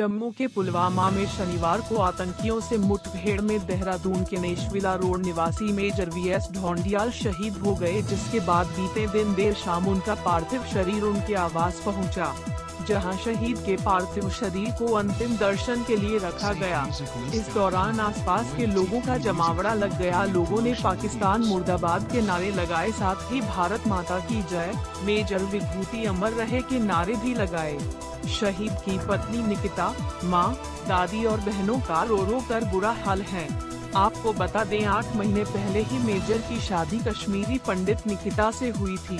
जम्मू के पुलवामा में शनिवार को आतंकियों से मुठभेड़ में देहरादून के नेशविला रोड निवासी मेजर वी एस ढोंडियाल शहीद हो गए जिसके बाद बीते दिन देर शाम उनका पार्थिव शरीर उनके आवास पहुँचा, जहाँ शहीद के पार्थिव शरीर को अंतिम दर्शन के लिए रखा गया। इस दौरान आसपास के लोगों का जमावड़ा लग गया। लोगों ने पाकिस्तान मुर्दाबाद के नारे लगाए, साथ ही भारत माता की जय, मेजर विभूति अमर रहे के नारे भी लगाए। शहीद की पत्नी निकिता, माँ, दादी और बहनों का रो रो कर बुरा हाल है। आपको बता दें, आठ महीने पहले ही मेजर की शादी कश्मीरी पंडित निकिता से हुई थी।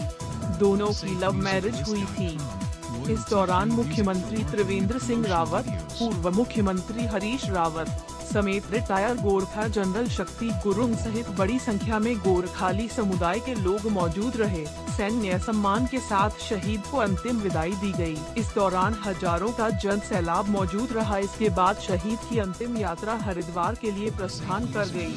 दोनों की लव मैरिज हुई थी। इस दौरान मुख्यमंत्री त्रिवेंद्र सिंह रावत, पूर्व मुख्यमंत्री हरीश रावत समेत रिटायर गोरखा जनरल शक्ति गुरुंग सहित बड़ी संख्या में गोरखाली समुदाय के लोग मौजूद रहे सैन्य सम्मान के साथ शहीद को अंतिम विदाई दी गई। इस दौरान हज़ारों का जन सैलाब मौजूद रहा इसके बाद शहीद की अंतिम यात्रा हरिद्वार के लिए प्रस्थान कर गई।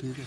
ठीक है